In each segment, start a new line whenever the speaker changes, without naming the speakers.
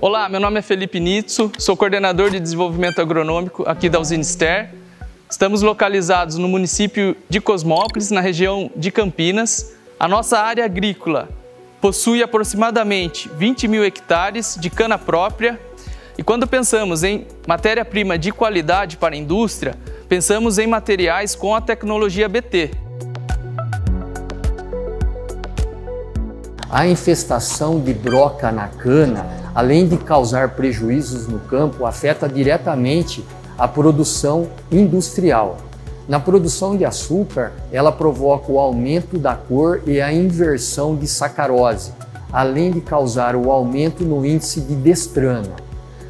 Olá, meu nome é Felipe Nitso, sou coordenador de desenvolvimento agronômico aqui da Usinister. Estamos localizados no município de Cosmópolis, na região de Campinas. A nossa área agrícola possui aproximadamente 20 mil hectares de cana própria. E quando pensamos em matéria-prima de qualidade para a indústria, pensamos em materiais com a tecnologia BT.
A infestação de broca na cana além de causar prejuízos no campo, afeta diretamente a produção industrial. Na produção de açúcar, ela provoca o aumento da cor e a inversão de sacarose, além de causar o aumento no índice de destrana.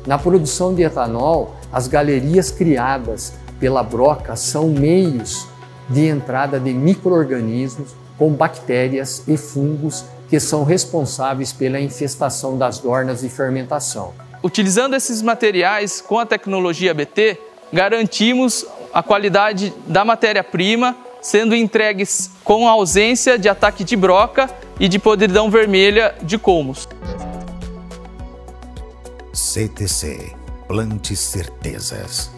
Na produção de etanol, as galerias criadas pela broca são meios de entrada de microorganismos com bactérias e fungos que são responsáveis pela infestação das dornas e fermentação.
Utilizando esses materiais com a tecnologia BT, garantimos a qualidade da matéria-prima, sendo entregues com a ausência de ataque de broca e de podridão vermelha de colmos.
CTC Plante Certezas.